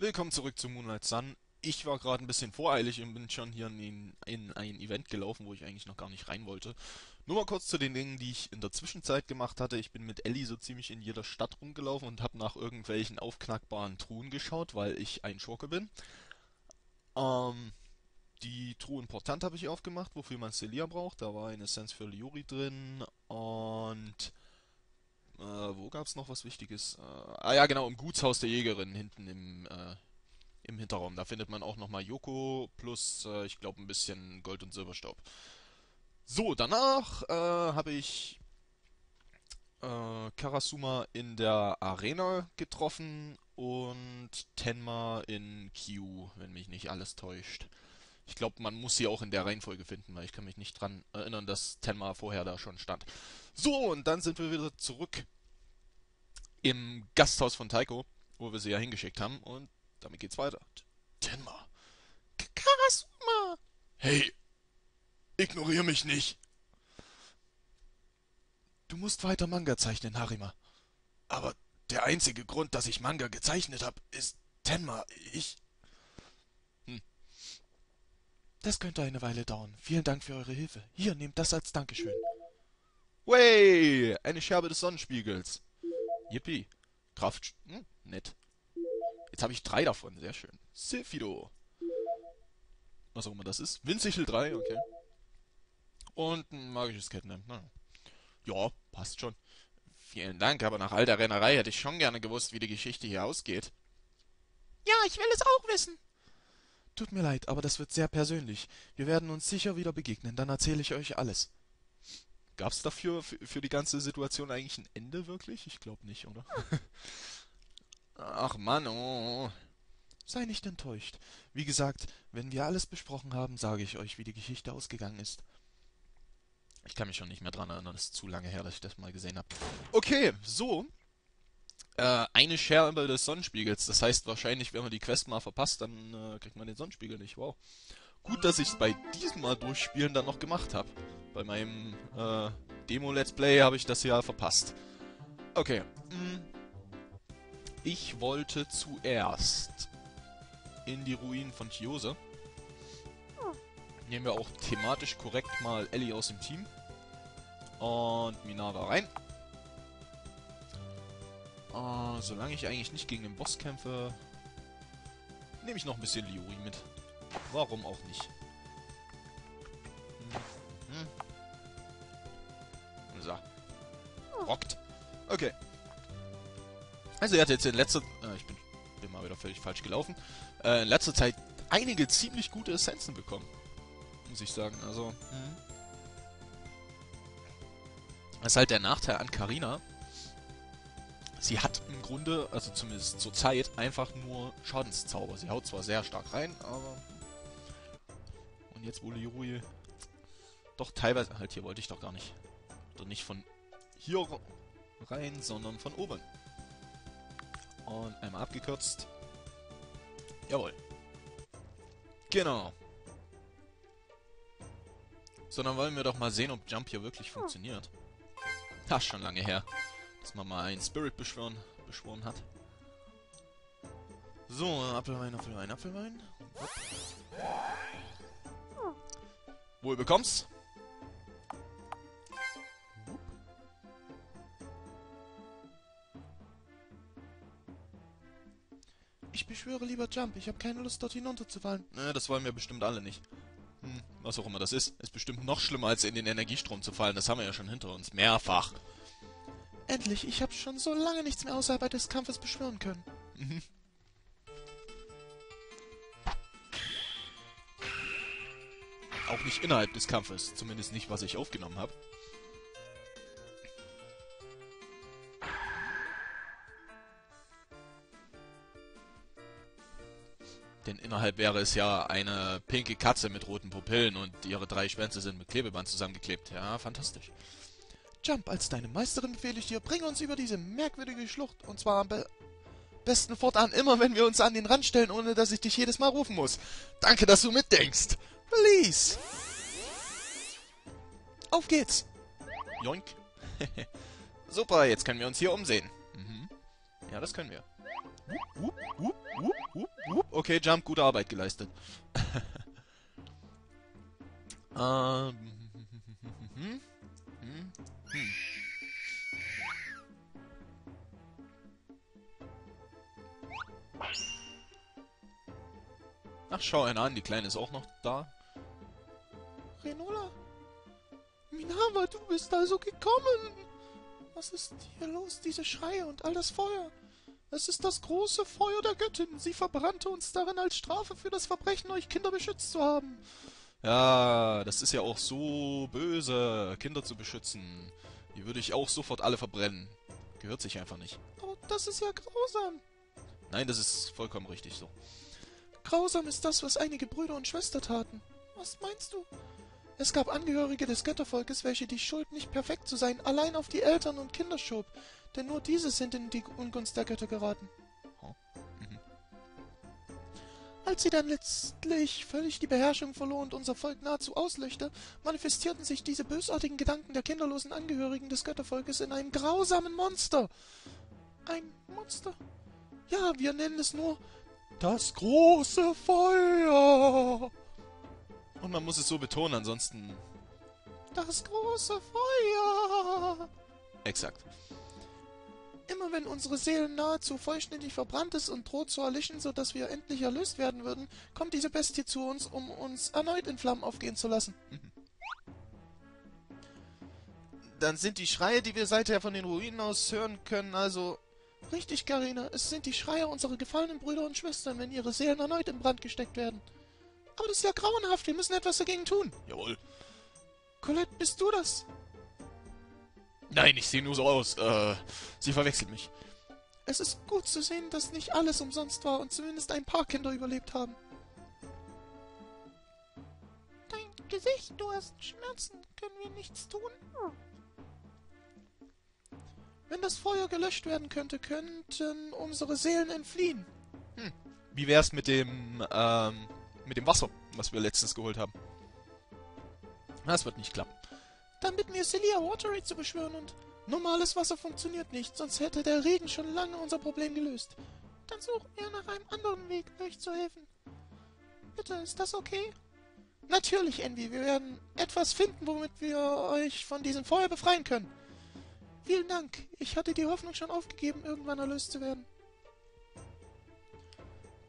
Willkommen zurück zu Moonlight Sun. Ich war gerade ein bisschen voreilig und bin schon hier in, in, ein Event gelaufen, wo ich eigentlich noch gar nicht rein wollte. Nur mal kurz zu den Dingen, die ich in der Zwischenzeit gemacht hatte. Ich bin mit Ellie so ziemlich in jeder Stadt rumgelaufen und habe nach irgendwelchen aufknackbaren Truhen geschaut, weil ich ein Schurke bin. Ähm, die Truhe Portant habe ich aufgemacht, wofür man Celia braucht. Da war eine Essence für Liuri drin und äh, wo es noch was Wichtiges? Äh, ah ja, genau, im Gutshaus der Jägerin hinten im, äh, im Hinterraum. Da findet man auch nochmal Yoko plus, äh, ich glaube, ein bisschen Gold- und Silberstaub. So, danach äh, habe ich äh, Karasuma in der Arena getroffen und Tenma in Q, wenn mich nicht alles täuscht. Ich glaube, man muss sie auch in der Reihenfolge finden, weil ich kann mich nicht dran erinnern, dass Tenma vorher da schon stand. So, und dann sind wir wieder zurück im Gasthaus von Taiko, wo wir sie ja hingeschickt haben. Und damit geht's weiter. Tenma. Karasuma. Hey, ignoriere mich nicht. Du musst weiter Manga zeichnen, Harima. Aber der einzige Grund, dass ich Manga gezeichnet habe, ist Tenma. Ich das könnte eine Weile dauern. Vielen Dank für eure Hilfe. Hier, nehmt das als Dankeschön. Way! Eine Scherbe des Sonnenspiegels. Yippie. Kraft. Hm, nett. Jetzt habe ich drei davon. Sehr schön. Silphido. Was auch immer das ist. Windsichel 3, okay. Und ein magisches Kettenhemd. Na. Ja, passt schon. Vielen Dank, aber nach all der Rennerei hätte ich schon gerne gewusst, wie die Geschichte hier ausgeht. Ja, ich will es auch wissen. Tut mir leid, aber das wird sehr persönlich. Wir werden uns sicher wieder begegnen, dann erzähle ich euch alles. Gab's dafür für, für die ganze Situation eigentlich ein Ende wirklich? Ich glaube nicht, oder? Ach Mann, oh. Sei nicht enttäuscht. Wie gesagt, wenn wir alles besprochen haben, sage ich euch, wie die Geschichte ausgegangen ist. Ich kann mich schon nicht mehr dran erinnern, das ist zu lange her, dass ich das mal gesehen habe. Okay, so äh, eine Scherbe des Sonnenspiegels. Das heißt wahrscheinlich, wenn man die Quest mal verpasst, dann äh, kriegt man den Sonnenspiegel nicht. Wow. Gut, dass ich es bei diesem Mal durchspielen dann noch gemacht habe. Bei meinem äh, Demo-Let's Play habe ich das ja verpasst. Okay. Hm. Ich wollte zuerst in die Ruinen von Chiose. Nehmen wir auch thematisch korrekt mal Ellie aus dem Team. Und Minara rein. Uh, solange ich eigentlich nicht gegen den Boss kämpfe, nehme ich noch ein bisschen Liuri mit. Warum auch nicht? Hm. Hm. So. Rockt. Okay. Also er hat jetzt in letzter... Äh, ich bin, bin mal wieder völlig falsch gelaufen. Äh, in letzter Zeit einige ziemlich gute Essenzen bekommen. Muss ich sagen. Also... Hm. Das ist halt der Nachteil an Karina Sie hat im Grunde, also zumindest zur Zeit, einfach nur Schadenszauber. Sie haut zwar sehr stark rein, aber... Und jetzt wurde Yuri doch teilweise... Halt, hier wollte ich doch gar nicht. Doch nicht von hier rein, sondern von oben. Und einmal abgekürzt. Jawohl. Genau. So, dann wollen wir doch mal sehen, ob Jump hier wirklich funktioniert. Das ist schon lange her dass man mal einen Spirit beschworen, beschworen hat. So, Apfelwein, Apfelwein, Apfelwein. Wohl bekommst. Ich beschwöre lieber Jump, ich habe keine Lust dort hinunterzufallen. Ne, das wollen wir bestimmt alle nicht. Hm, was auch immer das ist. Ist bestimmt noch schlimmer, als in den Energiestrom zu fallen. Das haben wir ja schon hinter uns. Mehrfach. Endlich, ich habe schon so lange nichts mehr außerhalb des Kampfes beschwören können. Mhm. Auch nicht innerhalb des Kampfes, zumindest nicht, was ich aufgenommen habe. Denn innerhalb wäre es ja eine pinke Katze mit roten Pupillen und ihre drei Schwänze sind mit Klebeband zusammengeklebt. Ja, fantastisch. Jump, als deine Meisterin befehle ich dir, bring uns über diese merkwürdige Schlucht. Und zwar am be besten fortan immer, wenn wir uns an den Rand stellen, ohne dass ich dich jedes Mal rufen muss. Danke, dass du mitdenkst. Please. Auf geht's. Joink. Super, jetzt können wir uns hier umsehen. Mhm. Ja, das können wir. Wupp, wupp, wupp. Okay, Jump, gute Arbeit geleistet. ähm. Ach, schau einer an, die Kleine ist auch noch da. Renola? Minava, du bist also gekommen! Was ist hier los, diese Schreie und all das Feuer? Es ist das große Feuer der Göttin. Sie verbrannte uns darin als Strafe für das Verbrechen, euch Kinder beschützt zu haben. Ja, das ist ja auch so böse, Kinder zu beschützen. Die würde ich auch sofort alle verbrennen. Gehört sich einfach nicht. Aber das ist ja grausam. Nein, das ist vollkommen richtig so. Grausam ist das, was einige Brüder und Schwestern taten. Was meinst du? Es gab Angehörige des Göttervolkes, welche die Schuld, nicht perfekt zu sein, allein auf die Eltern und Kinder schob, denn nur diese sind in die Ungunst der Götter geraten. Oh. Mhm. Als sie dann letztlich völlig die Beherrschung verlor und unser Volk nahezu auslöschte, manifestierten sich diese bösartigen Gedanken der kinderlosen Angehörigen des Göttervolkes in einem grausamen Monster. Ein Monster? Ja, wir nennen es nur das große Feuer. Und man muss es so betonen, ansonsten... Das große Feuer. Exakt. Immer wenn unsere Seelen nahezu vollständig verbrannt ist und droht zu erlischen, so dass wir endlich erlöst werden würden, kommt diese Bestie zu uns, um uns erneut in Flammen aufgehen zu lassen. Dann sind die Schreie, die wir seither von den Ruinen aus hören können, also Richtig, Karina, es sind die Schreie unserer gefallenen Brüder und Schwestern, wenn ihre Seelen erneut in Brand gesteckt werden. Aber das ist ja grauenhaft, wir müssen etwas dagegen tun. Jawohl. Colette, bist du das? Nein, ich sehe nur so aus. Äh, sie verwechselt mich. Es ist gut zu sehen, dass nicht alles umsonst war und zumindest ein paar Kinder überlebt haben. Dein Gesicht, du hast Schmerzen. Können wir nichts tun? Wenn das Feuer gelöscht werden könnte, könnten unsere Seelen entfliehen. Hm. Wie wär's mit dem, ähm, mit dem Wasser, was wir letztens geholt haben? Das wird nicht klappen. Dann bitten wir Celia Watery zu beschwören und normales Wasser funktioniert nicht, sonst hätte der Regen schon lange unser Problem gelöst. Dann suchen wir nach einem anderen Weg, euch zu helfen. Bitte, ist das okay? Natürlich, Envy. Wir werden etwas finden, womit wir euch von diesem Feuer befreien können. Vielen Dank. Ich hatte die Hoffnung schon aufgegeben, irgendwann erlöst zu werden.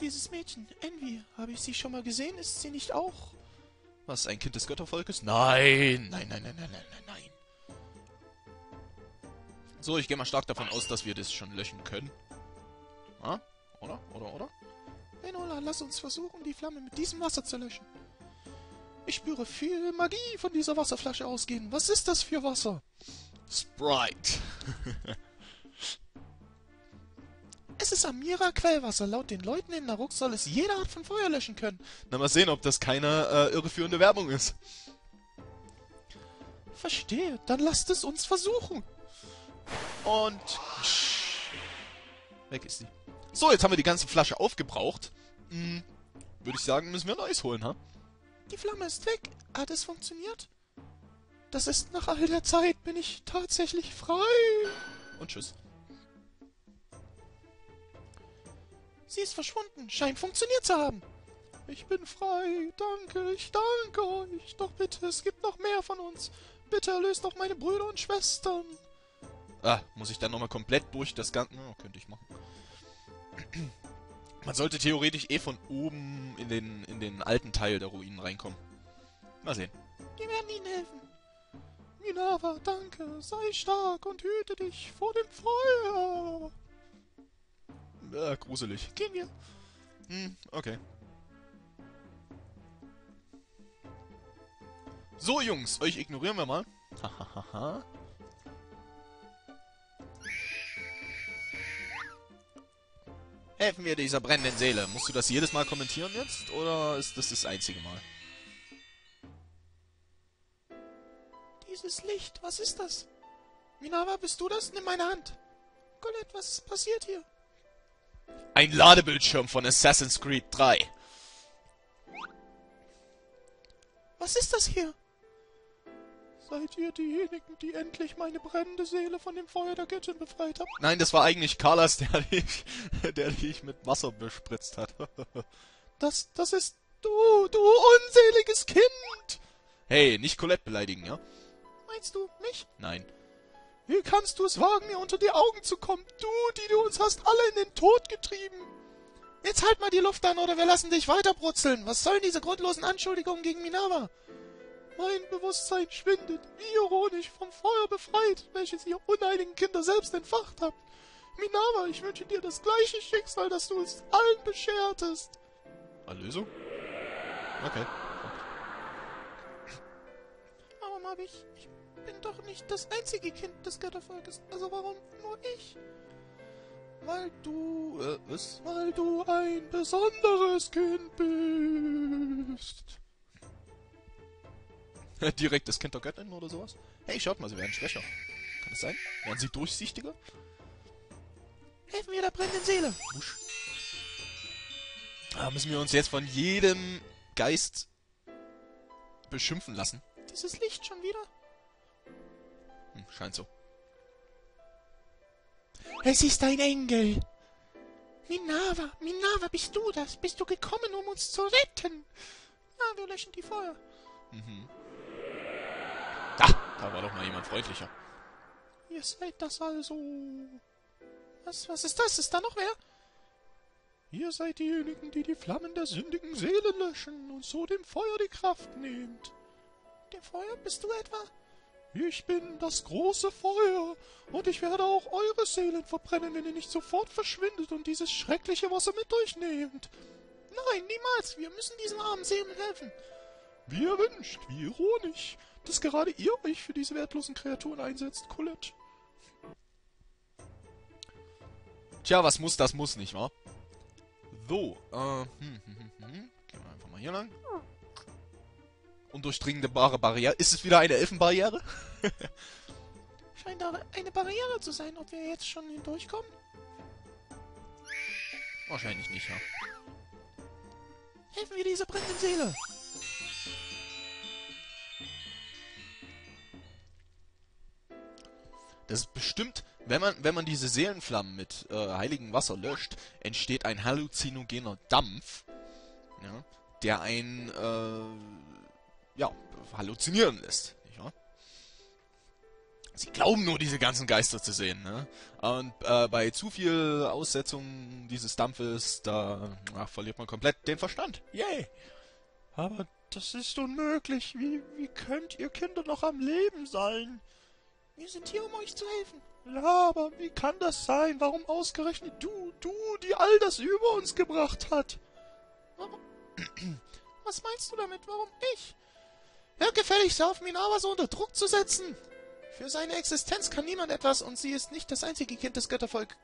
Dieses Mädchen, Envy, habe ich sie schon mal gesehen? Ist sie nicht auch? Was, ein Kind des Göttervolkes? Nein! Nein, nein, nein, nein, nein, nein, nein. So, ich gehe mal stark davon aus, dass wir das schon löschen können. Ah? Oder? Oder, oder? Enola, lass uns versuchen, die Flamme mit diesem Wasser zu löschen. Ich spüre viel Magie von dieser Wasserflasche ausgehen. Was ist das für Wasser? Sprite. es ist Amira-Quellwasser. Laut den Leuten in Naruk soll es jede Art von Feuer löschen können. Na, mal sehen, ob das keine äh, irreführende Werbung ist. Verstehe. Dann lasst es uns versuchen. Und... Weg ist sie. So, jetzt haben wir die ganze Flasche aufgebraucht. Hm, Würde ich sagen, müssen wir Neues holen, ha? Die Flamme ist weg. Hat es funktioniert? Das ist nach all der Zeit bin ich tatsächlich frei. Und tschüss. Sie ist verschwunden. Scheint funktioniert zu haben. Ich bin frei. Danke, ich danke euch. Doch bitte, es gibt noch mehr von uns. Bitte erlöst doch meine Brüder und Schwestern. Ah, muss ich dann nochmal komplett durch das Ganze... Oh, könnte ich machen. Man sollte theoretisch eh von oben in den, in den alten Teil der Ruinen reinkommen. Mal sehen. Wir werden ihnen helfen. Minerva, danke. Sei stark und hüte dich vor dem Feuer. Äh, gruselig. Gehen wir. Hm, okay. So, Jungs, euch ignorieren wir mal. Hahaha. Helfen wir dieser brennenden Seele. Musst du das jedes Mal kommentieren jetzt? Oder ist das das einzige Mal? Licht, was ist das? Minava, bist du das? Nimm meine Hand. Colette, was ist passiert hier? Ein Ladebildschirm von Assassin's Creed 3. Was ist das hier? Seid ihr diejenigen, die endlich meine brennende Seele von dem Feuer der Göttin befreit haben? Nein, das war eigentlich Carlas, der dich, der dich mit Wasser bespritzt hat. das, das ist du, du unseliges Kind! Hey, nicht Colette beleidigen, ja? Meinst du mich? Nein. Wie kannst du es wagen, mir unter die Augen zu kommen? Du, die du uns hast alle in den Tod getrieben. Jetzt halt mal die Luft an, oder wir lassen dich weiterbrutzeln. Was sollen diese grundlosen Anschuldigungen gegen Minava? Mein Bewusstsein schwindet, wie ironisch, vom Feuer befreit, welches ihr uneinigen Kinder selbst entfacht habt. Minava, ich wünsche dir das gleiche Schicksal, das du es allen beschertest. Erlösung? Okay. Aber Mabi, ich, ich bin doch nicht das einzige Kind des Göttervolkes. Also warum nur ich? Weil du, äh, was? Weil du ein besonderes Kind bist. Direkt das Kind der Göttin oder sowas? Hey, schaut mal, sie werden schwächer. Kann das sein? Werden sie durchsichtiger? Helfen wir der brennenden Seele. Wusch. Ah, müssen wir uns jetzt von jedem Geist beschimpfen lassen? Dieses Licht schon wieder? Hm, scheint so. Es ist ein Engel. Minava, Minava, bist du das? Bist du gekommen, um uns zu retten? Ja, wir löschen die Feuer. Mhm. Ah, da war doch mal jemand freundlicher. Ihr seid das also. Was, was ist das? Ist da noch wer? Ihr seid diejenigen, die die Flammen der sündigen Seele löschen und so dem Feuer die Kraft nehmt. Dem Feuer bist du etwa? Ich bin das große Feuer, und ich werde auch eure Seelen verbrennen, wenn ihr nicht sofort verschwindet und dieses schreckliche Wasser mit durchnehmt. Nein, niemals, wir müssen diesen armen Seelen helfen. Wie ihr wünscht, wie ironisch, dass gerade ihr euch für diese wertlosen Kreaturen einsetzt, Colette. Tja, was muss, das muss, nicht wahr? So, äh, hm, hm, hm, hm. Gehen wir einfach mal hier lang. Undurchdringbare Barriere. Ist es wieder eine Elfenbarriere? Scheint aber eine Barriere zu sein, ob wir jetzt schon hindurchkommen. Wahrscheinlich nicht, ja. Helfen wir dieser brennenden Seele. Das ist bestimmt, wenn man, wenn man diese Seelenflammen mit äh, heiligem Wasser löscht, entsteht ein halluzinogener Dampf, ja, der ein, äh, ja, halluzinieren lässt. Sie glauben nur, diese ganzen Geister zu sehen. Ne? Und äh, bei zu viel Aussetzung dieses Dampfes, da ach, verliert man komplett den Verstand. Yay! Aber das ist unmöglich. Wie, wie könnt ihr Kinder noch am Leben sein? Wir sind hier, um euch zu helfen. Ja, aber wie kann das sein? Warum ausgerechnet du, du, die all das über uns gebracht hat? Warum? Was meinst du damit? Warum ich? Hör gefälligst auf, Minava so unter Druck zu setzen. Für seine Existenz kann niemand etwas und sie ist nicht das einzige Kind des Göttervolkes.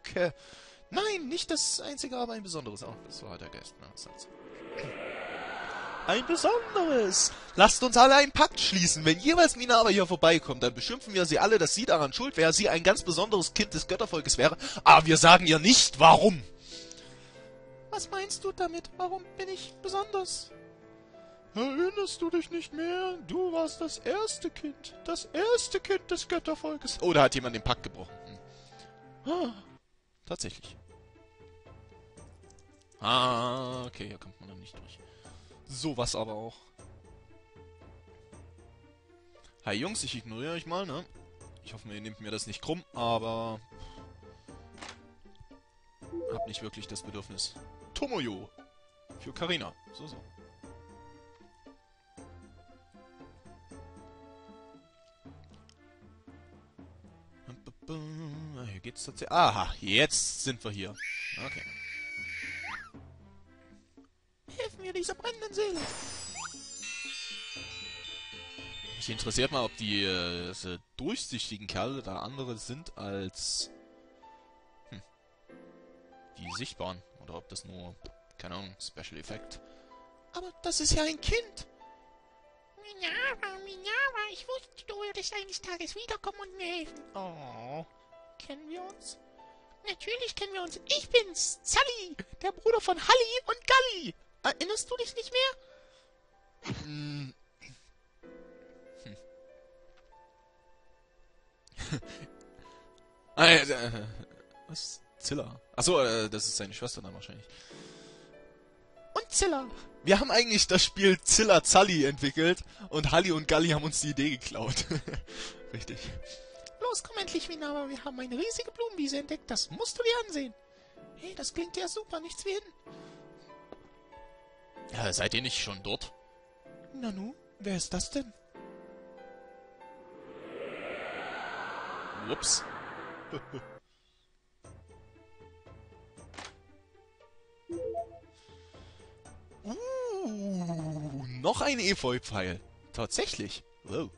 Nein, nicht das einzige, aber ein besonderes auch. Das war der Geist. Ne? Ein besonderes. Lasst uns alle einen Pakt schließen. Wenn jeweils Minava hier vorbeikommt, dann beschimpfen wir sie alle, dass sie daran schuld wäre, sie ein ganz besonderes Kind des Göttervolkes wäre. Aber wir sagen ihr nicht, warum. Was meinst du damit? Warum bin ich besonders? Erinnerst du dich nicht mehr? Du warst das erste Kind. Das erste Kind des Göttervolkes. Oh, da hat jemand den Pakt gebrochen. Hm. Ah, tatsächlich. Ah, okay, hier kommt man dann nicht durch. Sowas aber auch. Hi Jungs, ich ignoriere euch mal, ne? Ich hoffe, ihr nehmt mir das nicht krumm, aber... Hab nicht wirklich das Bedürfnis. Tomoyo! Für Karina. So, so. Hier geht's tatsächlich... Aha, jetzt sind wir hier. Okay. Helfen wir dieser brennenden Seele. Mich interessiert mal, ob die äh, durchsichtigen Kerle da andere sind als hm, die sichtbaren. Oder ob das nur, keine Ahnung, Special Effekt. Aber das ist ja ein Kind. Minerva, Minerva, ich wusste, du würdest eines Tages wiederkommen und mir helfen. Oh, kennen wir uns? Natürlich kennen wir uns. Ich bin's, Sully, der Bruder von Halli und Galli. Erinnerst du dich nicht mehr? Hm. Hm. ah, äh, äh, was? Zilla? Achso, äh, das ist seine Schwester dann wahrscheinlich. Und Zilla. Wir haben eigentlich das Spiel Zilla Zalli entwickelt und Halli und Galli haben uns die Idee geklaut. Richtig. Los, komm endlich, Minaba. Wir haben eine riesige Blumenwiese entdeckt. Das musst du dir ansehen. Hey, das klingt ja super. Nichts wie hin. Ja, seid ihr nicht schon dort? Nanu, wer ist das denn? Ups. uh, noch ein Efeu-Pfeil. Tatsächlich. Wow.